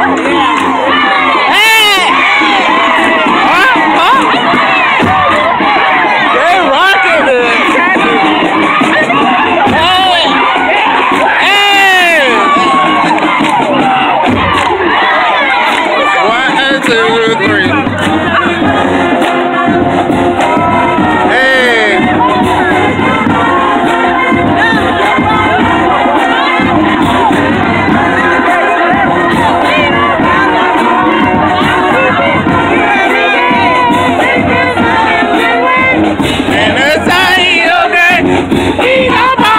Yeah. ¡Mira,